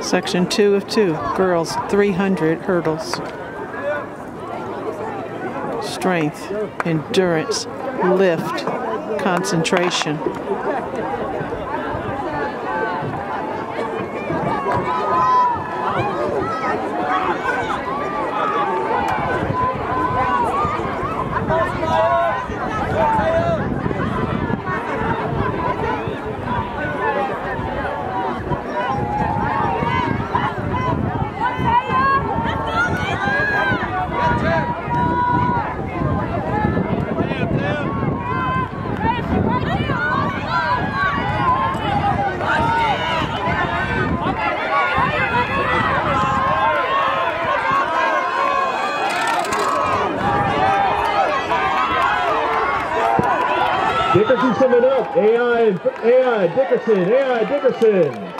Section 2 of 2, girls 300 hurdles. Strength, endurance, lift, concentration. Dickerson coming up. AI, AI Dickerson, AI Dickerson.